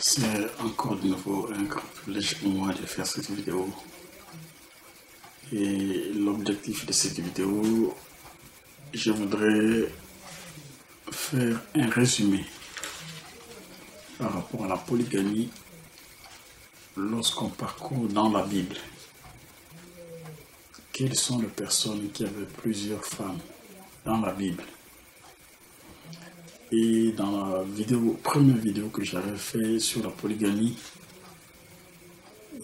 C'est encore de nouveau un grand privilège pour moi de faire cette vidéo. Et l'objectif de cette vidéo, je voudrais faire un résumé par rapport à la polygamie lorsqu'on parcourt dans la Bible. Quelles sont les personnes qui avaient plusieurs femmes dans la Bible? Et dans la vidéo, première vidéo que j'avais fait sur la polygamie,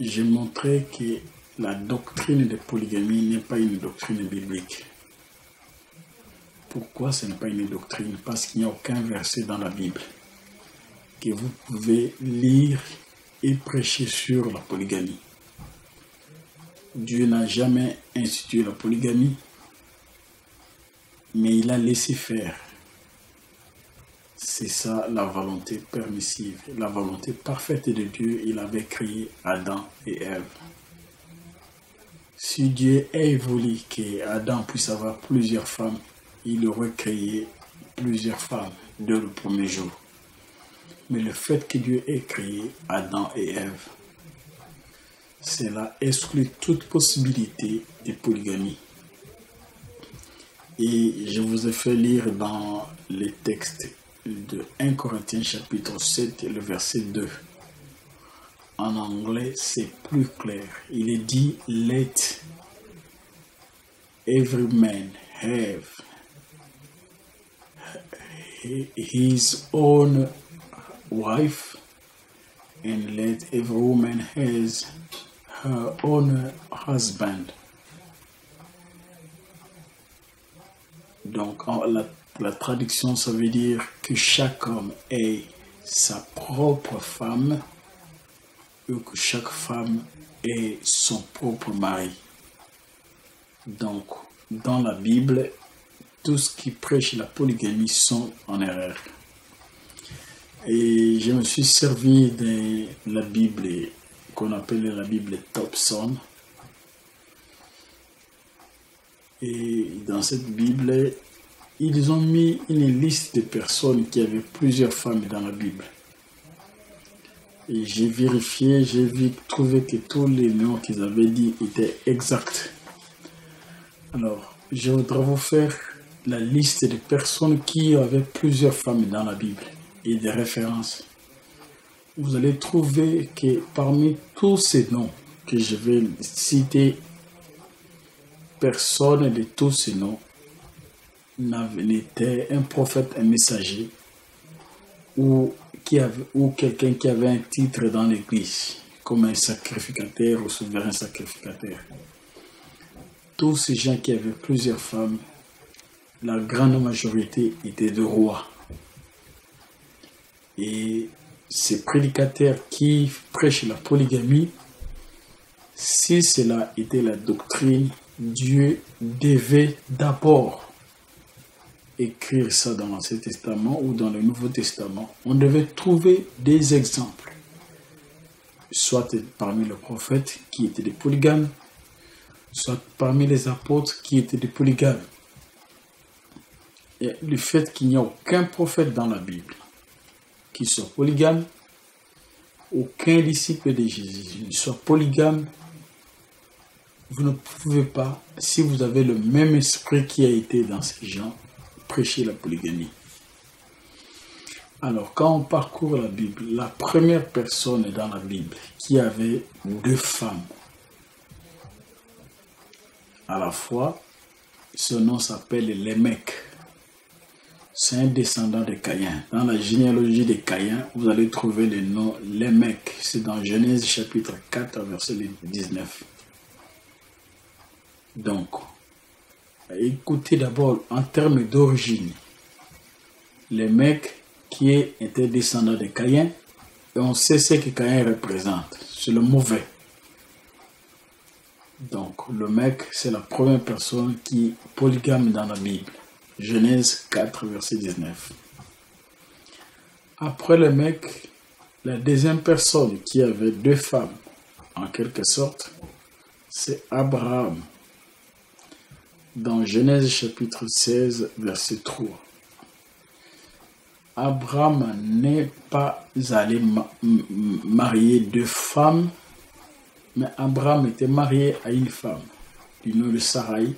j'ai montré que la doctrine de polygamie n'est pas une doctrine biblique. Pourquoi ce n'est pas une doctrine? Parce qu'il n'y a aucun verset dans la Bible que vous pouvez lire et prêcher sur la polygamie. Dieu n'a jamais institué la polygamie, mais il a laissé faire. C'est ça la volonté permissive, la volonté parfaite de Dieu. Il avait créé Adam et Ève. Si Dieu ait voulu que Adam puisse avoir plusieurs femmes, il aurait créé plusieurs femmes dès le premier jour. Mais le fait que Dieu ait créé Adam et Ève, cela exclut toute possibilité de polygamie. Et je vous ai fait lire dans les textes de 1 Corinthiens chapitre 7, le verset 2. En anglais, c'est plus clair. Il est dit, let every man have his own wife and let every woman has her own husband. Donc, la la traduction, ça veut dire que chaque homme ait sa propre femme ou que chaque femme ait son propre mari. Donc, dans la Bible, tout ce qui prêche la polygamie sont en erreur. Et je me suis servi de la Bible qu'on appelle la Bible Topson. Et dans cette Bible, ils ont mis une liste de personnes qui avaient plusieurs femmes dans la Bible. Et j'ai vérifié, j'ai trouvé que tous les noms qu'ils avaient dit étaient exacts. Alors, je voudrais vous faire la liste des personnes qui avaient plusieurs femmes dans la Bible et des références. Vous allez trouver que parmi tous ces noms que je vais citer, personne de tous ces noms n'était un prophète, un messager, ou, ou quelqu'un qui avait un titre dans l'église, comme un sacrificateur ou souverain sacrificateur. Tous ces gens qui avaient plusieurs femmes, la grande majorité étaient de rois. Et ces prédicateurs qui prêchent la polygamie, si cela était la doctrine, Dieu devait d'abord écrire ça dans l'Ancien Testament ou dans le Nouveau Testament, on devait trouver des exemples, soit parmi les prophètes qui étaient des polygames, soit parmi les apôtres qui étaient des polygames. Et le fait qu'il n'y a aucun prophète dans la Bible qui soit polygame, aucun disciple de Jésus soit polygame, vous ne pouvez pas, si vous avez le même esprit qui a été dans ces gens, prêcher la polygamie. Alors, quand on parcourt la Bible, la première personne dans la Bible qui avait deux femmes à la fois, ce nom s'appelle Lémec. C'est un descendant de Caïn. Dans la généalogie de Caïn, vous allez trouver le nom Lémec. C'est dans Genèse chapitre 4, verset 19. Donc, Écoutez d'abord en termes d'origine. Les mecs qui étaient descendants de Caïn, et on sait ce que Caïn représente. C'est le mauvais. Donc, le mec, c'est la première personne qui polygame dans la Bible. Genèse 4, verset 19. Après le mec, la deuxième personne qui avait deux femmes, en quelque sorte, c'est Abraham dans Genèse chapitre 16, verset 3. Abraham n'est pas allé marier deux femmes, mais Abraham était marié à une femme du nom de Sarai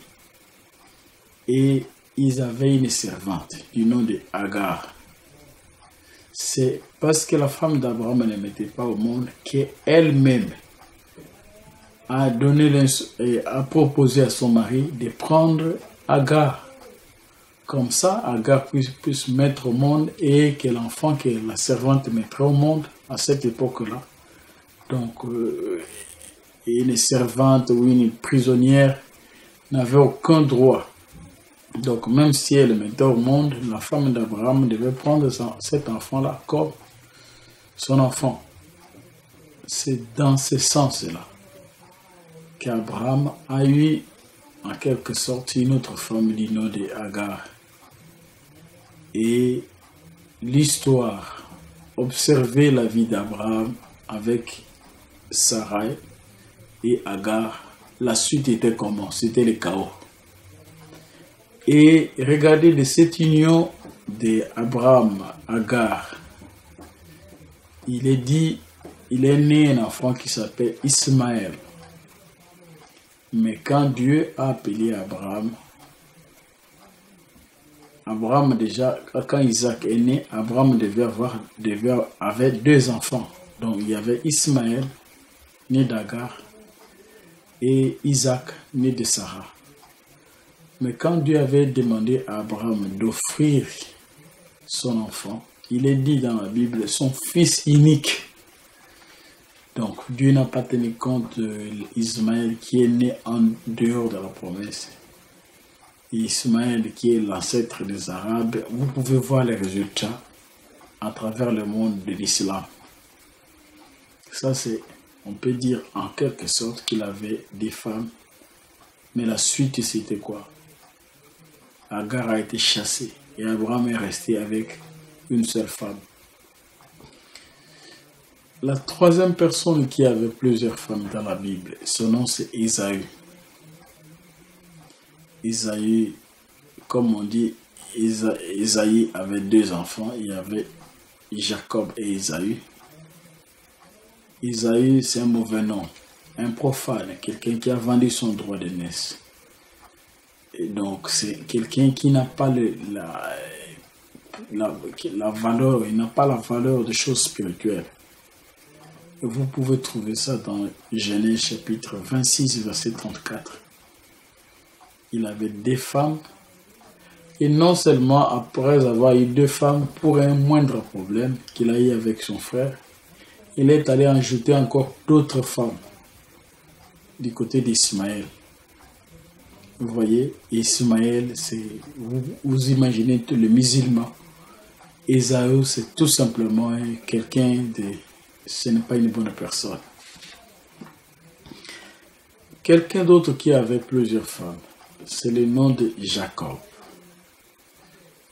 et ils avaient une servante du nom de Agar. C'est parce que la femme d'Abraham ne mettait pas au monde qu'elle-même a donné a proposé à son mari de prendre Agar. Comme ça, Agar puisse, puisse mettre au monde et que l'enfant que la servante mettrait au monde à cette époque-là. Donc, euh, une servante ou une prisonnière n'avait aucun droit. Donc, même si elle mettait au monde, la femme d'Abraham devait prendre cet enfant-là comme son enfant. C'est dans ce sens-là qu'Abraham a eu en quelque sorte une autre femme du nom de Agar. Et l'histoire, observer la vie d'Abraham avec Sarai et Agar, la suite était comment? C'était le chaos. Et regardez de cette union d'Abraham, Agar, il est dit, il est né un enfant qui s'appelle Ismaël. Mais quand Dieu a appelé Abraham, Abraham déjà, quand Isaac est né, Abraham devait avoir devait, avait deux enfants. Donc il y avait Ismaël, né d'Agar, et Isaac, né de Sarah. Mais quand Dieu avait demandé à Abraham d'offrir son enfant, il est dit dans la Bible, son fils unique. Donc Dieu n'a pas tenu compte d'Ismaël qui est né en dehors de la promesse. Ismaël qui est l'ancêtre des Arabes, vous pouvez voir les résultats à travers le monde de l'islam. Ça c'est, on peut dire en quelque sorte qu'il avait des femmes, mais la suite c'était quoi? Agar a été chassé et Abraham est resté avec une seule femme. La troisième personne qui avait plusieurs femmes dans la Bible, son nom c'est Isaïe. Isaïe, comme on dit, Isaïe avait deux enfants, il y avait Jacob et Isaïe. Isaïe, c'est un mauvais nom, un profane, quelqu'un qui a vendu son droit de naissance. Et donc, c'est quelqu'un qui n'a pas la, la, la valeur, il n'a pas la valeur des choses spirituelles. Vous pouvez trouver ça dans Genèse chapitre 26, verset 34. Il avait des femmes, et non seulement après avoir eu deux femmes pour un moindre problème qu'il a eu avec son frère, il est allé ajouter encore d'autres femmes du côté d'Ismaël. Vous voyez, Ismaël, c'est, vous, vous imaginez le musulman. Esaü, c'est tout simplement quelqu'un de ce n'est pas une bonne personne. Quelqu'un d'autre qui avait plusieurs femmes, c'est le nom de Jacob.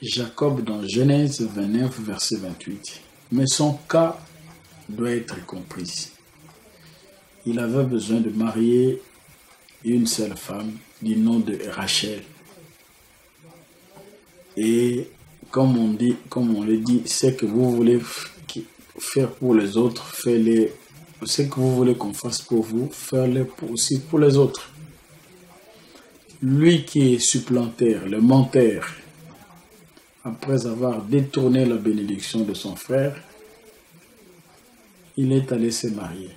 Jacob dans Genèse 29, verset 28. Mais son cas doit être compris. Il avait besoin de marier une seule femme du nom de Rachel. Et comme on dit, comme on le dit, c'est que vous voulez faire pour les autres, faites-les. Ce que vous voulez qu'on fasse pour vous, faites-le aussi pour les autres. Lui qui est supplanteur, le menteur, après avoir détourné la bénédiction de son frère, il est allé se marier.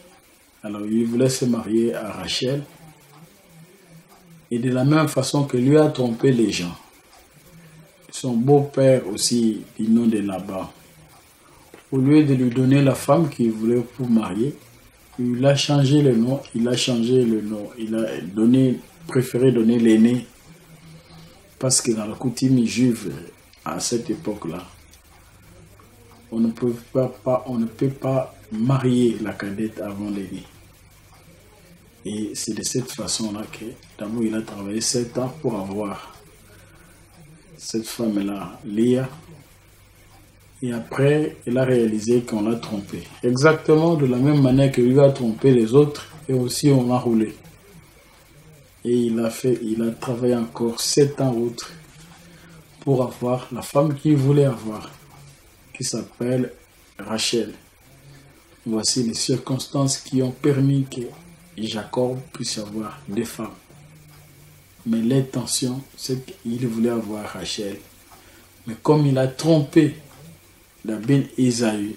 Alors il voulait se marier à Rachel. Et de la même façon que lui a trompé les gens. Son beau-père aussi, du nom de là-bas, au lieu de lui donner la femme qu'il voulait pour marier, il a changé le nom, il a changé le nom, il a donné, préféré donner l'aîné. Parce que dans la coutume juive, à cette époque-là, on ne peut pas, on marier la cadette avant l'aîné. Et c'est de cette façon-là que d'abord il a travaillé sept ans pour avoir cette femme-là, Léa, et après, il a réalisé qu'on l'a trompé. Exactement de la même manière que lui a trompé les autres, et aussi on a roulé. Et il a fait, il a travaillé encore sept ans autres pour avoir la femme qu'il voulait avoir. qui s'appelle Rachel. Voici les circonstances qui ont permis que Jacob puisse avoir des femmes. Mais l'intention, c'est qu'il voulait avoir Rachel. Mais comme il a trompé la ben Isaïe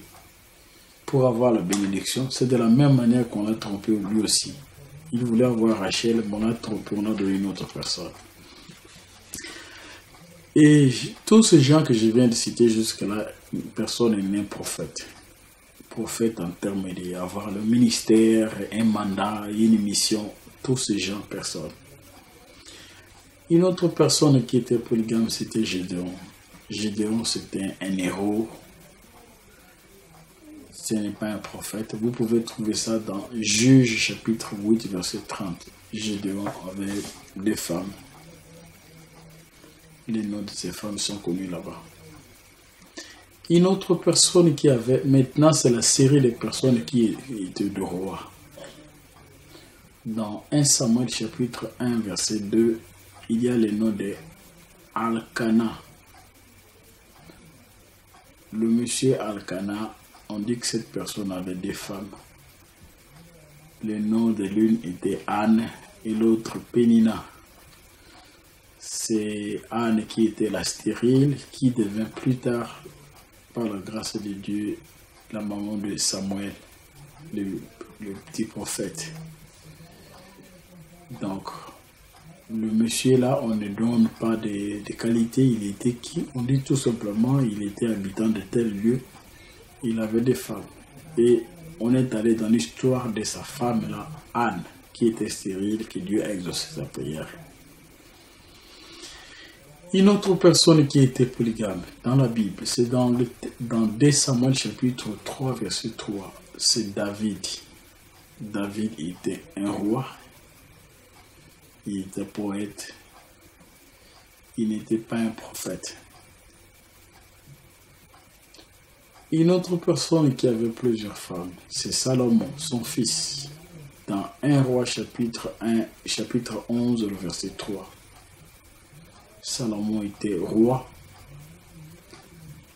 pour avoir la bénédiction, c'est de la même manière qu'on l'a trompé lui aussi. Il voulait avoir Rachel, mais on l'a trompé, on a donné une autre personne. Et tous ces gens que je viens de citer jusque-là, personne n'est prophète. Prophète en termes d'avoir le ministère, un mandat, une mission, tous ces gens, personne. Une autre personne qui était polygame, c'était Gédéon. Gédéon, c'était un héros. N'est pas un prophète. Vous pouvez trouver ça dans Juge chapitre 8, verset 30. Gédéon avait des femmes les noms de ces femmes sont connus là-bas. Une autre personne qui avait, maintenant c'est la série des personnes qui étaient de roi. Dans 1 Samuel chapitre 1 verset 2, il y a le nom de Alcana. Le monsieur Alcana, on dit que cette personne avait des femmes. Le nom de l'une était Anne et l'autre Pénina c'est Anne qui était la stérile, qui devint plus tard, par la grâce de Dieu, la maman de Samuel, le, petit prophète. Donc, le monsieur là, on ne donne pas de, de, qualité, il était qui? On dit tout simplement, il était habitant de tel lieu, il avait des femmes. Et on est allé dans l'histoire de sa femme là, Anne, qui était stérile, que Dieu a exaucé sa prière. Une autre personne qui était polygame dans la Bible, c'est dans, dans 2 Samuel chapitre 3, verset 3. C'est David. David était un roi. Il était poète. Il n'était pas un prophète. Une autre personne qui avait plusieurs femmes, c'est Salomon, son fils. Dans 1 roi chapitre 1, chapitre 11, le verset 3. Salomon était roi.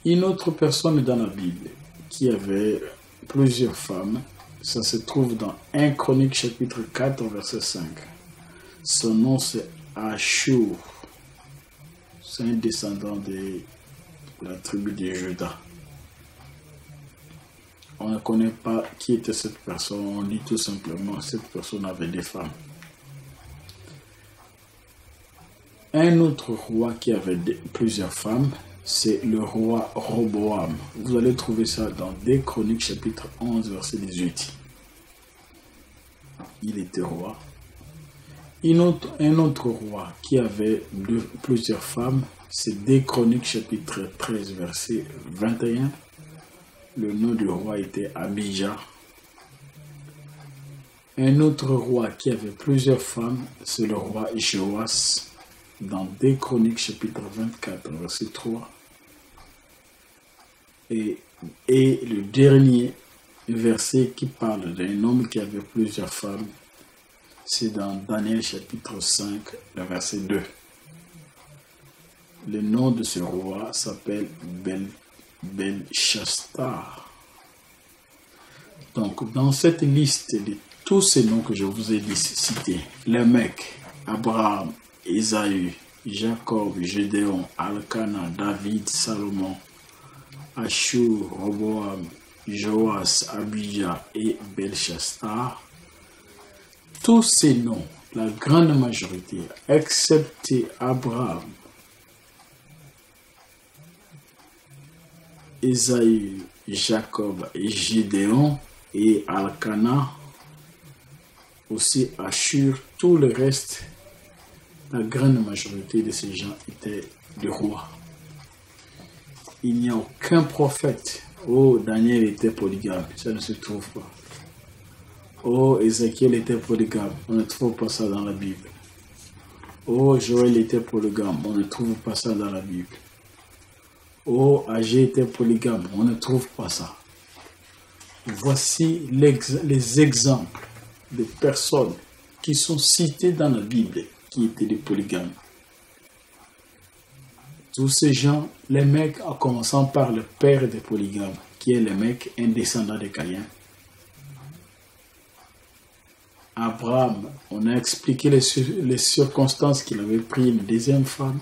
Une autre personne dans la Bible qui avait plusieurs femmes, ça se trouve dans 1 Chronique chapitre 4 verset 5. Son nom c'est Ashur. C'est un descendant de la tribu de Juda. On ne connaît pas qui était cette personne, on dit tout simplement cette personne avait des femmes. Un autre roi qui avait plusieurs femmes, c'est le roi Roboam. Vous allez trouver ça dans Des Chroniques chapitre 11 verset 18. Il était roi. Un autre, un autre roi qui avait plusieurs femmes, c'est Des Chroniques chapitre 13 verset 21. Le nom du roi était Abijah. Un autre roi qui avait plusieurs femmes, c'est le roi Joas dans Des Chroniques chapitre 24 verset 3. Et, le dernier verset qui parle d'un homme qui avait plusieurs femmes, c'est dans Daniel chapitre 5, le verset 2. Le nom de ce roi s'appelle Bel, Belchastar. Donc, dans cette liste de tous ces noms que je vous ai cités, les mecs, Abraham, Isaïe, Jacob, Gédéon, Alcana, David, Salomon, Ashur, Roboam, Joas, Abijah et Belchastar, tous ces noms, la grande majorité, excepté Abraham, Isaïe, Jacob et Gédéon et Alcana, aussi Ashur, tout le reste la grande majorité de ces gens étaient des rois. Il n'y a aucun prophète. Oh, Daniel était polygame, ça ne se trouve pas. Oh, Ézéchiel était polygame, on ne trouve pas ça dans la Bible. Oh, Joël était polygame, on ne trouve pas ça dans la Bible. Oh, Agé était polygame, on ne trouve pas ça. Voici les exemples de personnes qui sont citées dans la Bible qui étaient des polygames. tous ces gens, les mecs, en commençant par le père des polygames, qui est le mec, un descendant de Caïn. Abraham, on a expliqué les circonstances qu'il avait pris une deuxième femme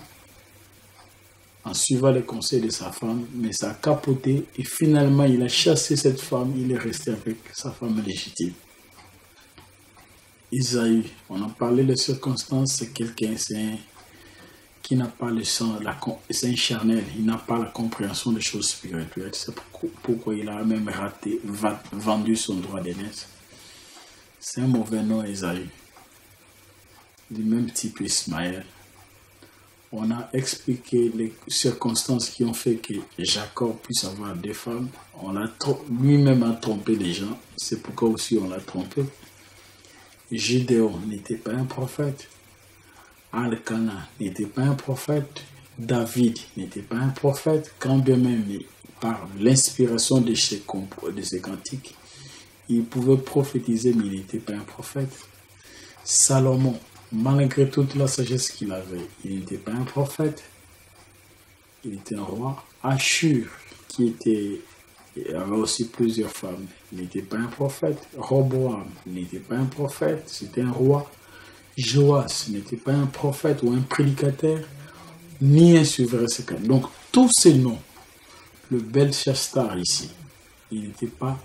en suivant les conseils de sa femme, mais ça a capoté et finalement il a chassé cette femme, il est resté avec sa femme légitime. Isaïe, on a parlé des circonstances, c'est quelqu'un qui n'a pas le sang, c'est un charnel, il n'a pas la compréhension des choses spirituelles. C'est pourquoi il a même raté, vendu son droit d'aînesse. C'est un mauvais nom, Isaïe. Du même type Ismaël on a expliqué les circonstances qui ont fait que Jacob puisse avoir des femmes. On a lui-même a trompé les gens. C'est pourquoi aussi on l'a trompé. Gédéon n'était pas un prophète. Alcana n'était pas un prophète. David n'était pas un prophète. Quand bien même par l'inspiration de ses, de ses cantiques, il pouvait prophétiser, mais il n'était pas un prophète. Salomon malgré toute la sagesse qu'il avait, il n'était pas un prophète, il était un roi. Ashur, qui était, avait aussi plusieurs femmes, n'était pas un prophète. Roboam n'était pas un prophète, c'était un roi. Joas n'était pas un prophète ou un prédicateur, ni un souverain secret. Donc, tous ces noms, le Belshazzar ici, il n'était pas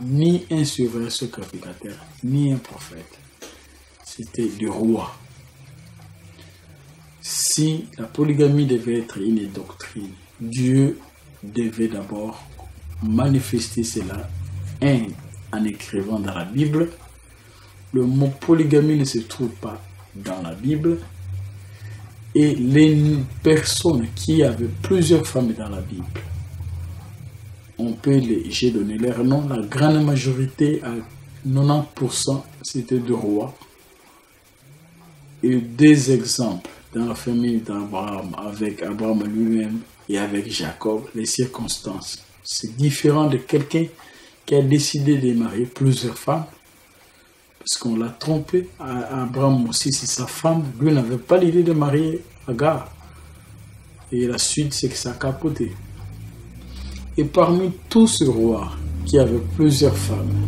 ni un souverain sacrificateur, ni un prophète c'était du roi. Si la polygamie devait être une doctrine, Dieu devait d'abord manifester cela, un, en écrivant dans la Bible. Le mot polygamie ne se trouve pas dans la Bible. Et les personnes qui avaient plusieurs femmes dans la Bible, on peut les, j'ai donné leur nom, la grande majorité, à 90%, c'était de rois des exemples dans la famille d'Abraham, avec Abraham lui-même et avec Jacob, les circonstances. C'est différent de quelqu'un qui a décidé de marier plusieurs femmes, parce qu'on l'a trompé. Abraham aussi, c'est sa femme. Lui n'avait pas l'idée de marier Agar. Et la suite, c'est que ça a capoté. Et parmi tous ces rois qui avaient plusieurs femmes,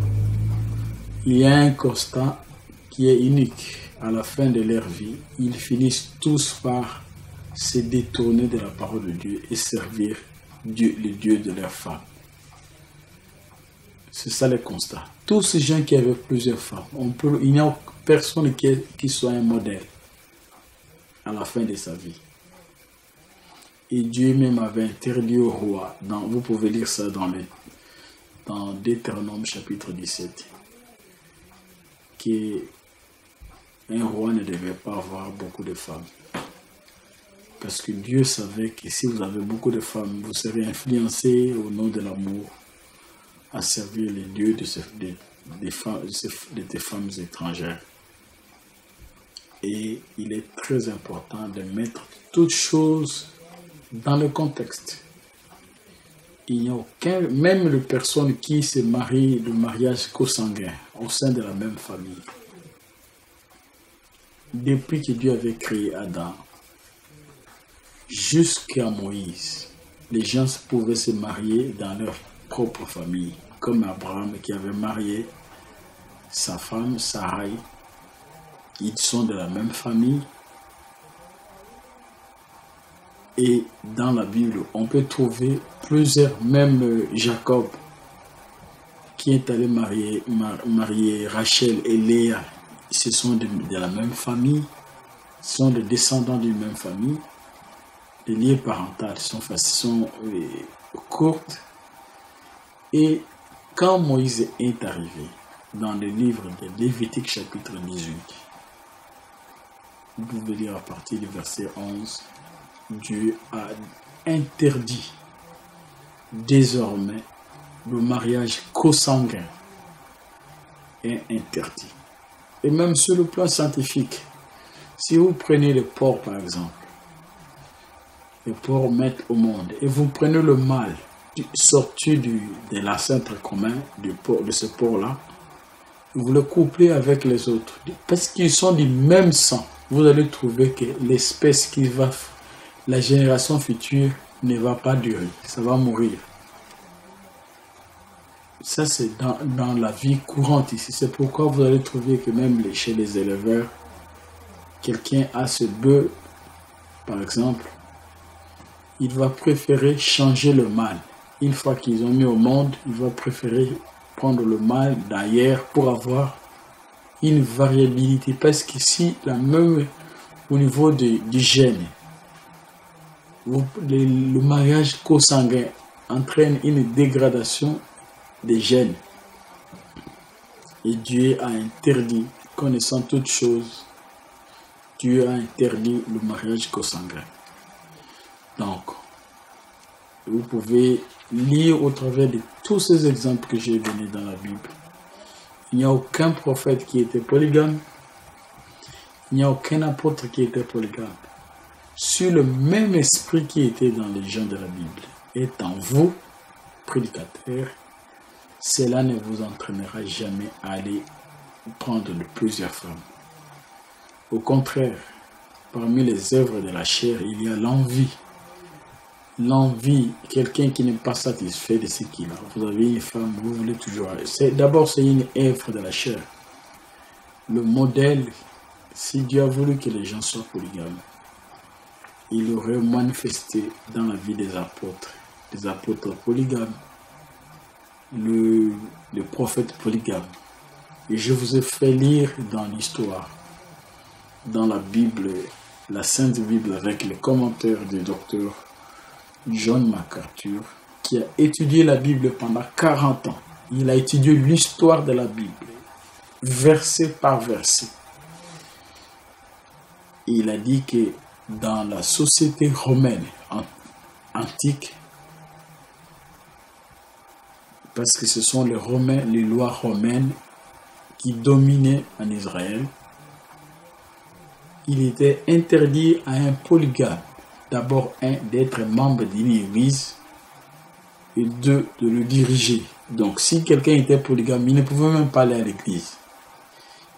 il y a un constat qui est unique à la fin de leur vie, ils finissent tous par se détourner de la parole de Dieu et servir Dieu, le Dieu de leur femme. C'est ça le constat. Tous ces gens qui avaient plusieurs femmes, il n'y a personne qui, qui soit un modèle à la fin de sa vie. Et Dieu même avait interdit au roi, vous pouvez lire ça dans, dans Deutéronome chapitre 17, qui un roi ne devait pas avoir beaucoup de femmes. Parce que Dieu savait que si vous avez beaucoup de femmes, vous serez influencé au nom de l'amour à servir les dieux de, des femmes, femmes étrangères. Et il est très important de mettre toutes choses dans le contexte. Il n'y a aucun, même les personnes qui se marient de mariage co-sanguin au sein de la même famille, depuis que Dieu avait créé Adam jusqu'à Moïse, les gens pouvaient se marier dans leur propre famille, comme Abraham qui avait marié sa femme Sarai. Ils sont de la même famille. Et dans la Bible, on peut trouver plusieurs, même Jacob, qui est allé marier, marier Rachel et Léa ce sont de, la même famille, sont des descendants d'une même famille. Les liens parentaux sont, sont euh, courtes. Et quand Moïse est arrivé dans le livre de Lévitique chapitre 18, vous pouvez lire à partir du verset 11, Dieu a interdit désormais le mariage consanguin est interdit. Et même sur le plan scientifique, si vous prenez le porc par exemple, le porc mettent au monde, et vous prenez le mâle sorti de l'ancêtre commun de ce porc-là, vous le couplez avec les autres, parce qu'ils sont du même sang, vous allez trouver que l'espèce qui va la génération future ne va pas durer, ça va mourir. Ça, c'est dans, dans, la vie courante ici. C'est pourquoi vous allez trouver que même chez les éleveurs, quelqu'un a ce bœuf, par exemple, il va préférer changer le mâle. Une fois qu'ils ont mis au monde, il va préférer prendre le mâle d'ailleurs pour avoir une variabilité. Parce qu'ici, la même au niveau de, du gène, le, le mariage co-sanguin entraîne une dégradation des gènes. Et Dieu a interdit, connaissant toutes choses, Dieu a interdit le mariage co-sanguin. Donc, vous pouvez lire au travers de tous ces exemples que j'ai donnés dans la Bible. Il n'y a aucun prophète qui était polygame. Il n'y a aucun apôtre qui était polygame. Sur le même esprit qui était dans les gens de la Bible est en vous, prédicateurs, cela ne vous entraînera jamais à aller prendre de plusieurs femmes. Au contraire, parmi les œuvres de la chair, il y a l'envie. L'envie, quelqu'un qui n'est pas satisfait de ce qu'il a. Vous avez une femme, vous voulez toujours. D'abord, c'est une œuvre de la chair. Le modèle, si Dieu a voulu que les gens soient polygames, il aurait manifesté dans la vie des apôtres, des apôtres polygames, le, prophète polygame. Et je vous ai fait lire dans l'histoire, dans la Bible, la Sainte Bible, avec les commentaires du docteur John MacArthur, qui a étudié la Bible pendant 40 ans. Il a étudié l'histoire de la Bible, verset par verset. Et il a dit que dans la société romaine antique, parce que ce sont les Romains, les lois romaines qui dominaient en Israël, il était interdit à un polygame, d'abord un d'être membre d'une église et deux de le diriger. Donc si quelqu'un était polygame, il ne pouvait même pas aller à l'église.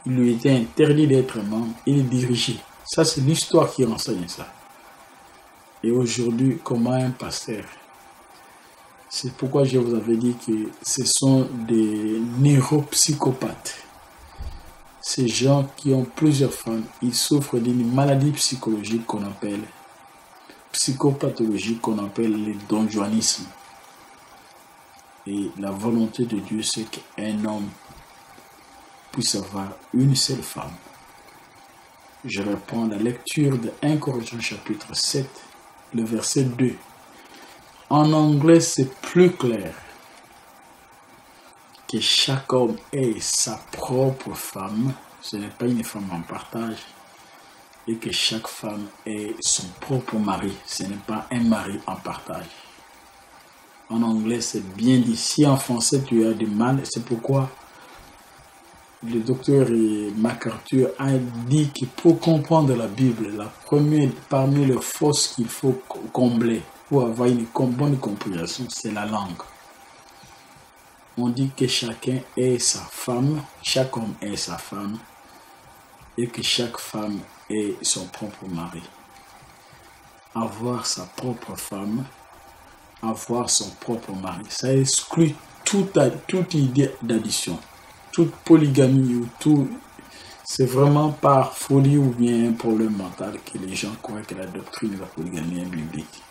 Il lui était interdit d'être membre et de diriger. Ça, c'est l'histoire qui enseigne ça. Et aujourd'hui, comment un pasteur C'est pourquoi je vous avais dit que ce sont des neuropsychopathes. Ces gens qui ont plusieurs femmes, ils souffrent d'une maladie psychologique qu'on appelle psychopathologie qu'on appelle le donjuanisme. Et la volonté de Dieu, c'est qu'un homme puisse avoir une seule femme. Je reprends la lecture de 1 Corinthiens chapitre 7, le verset 2. En anglais, c'est plus clair que chaque homme ait sa propre femme, ce n'est pas une femme en partage, et que chaque femme ait son propre mari, ce n'est pas un mari en partage. En anglais, c'est bien dit. Si en français tu as du mal, c'est pourquoi le docteur MacArthur a dit que pour comprendre la Bible, la première parmi les forces qu'il faut combler pour avoir une bonne compréhension, c'est la langue. On dit que chacun est sa femme, chaque homme est sa femme, et que chaque femme est son propre mari. Avoir sa propre femme, avoir son propre mari, ça exclut toute, toute idée d'addition toute polygamie ou tout, c'est vraiment par folie ou bien un problème mental que les gens croient que la doctrine de la polygamie est biblique.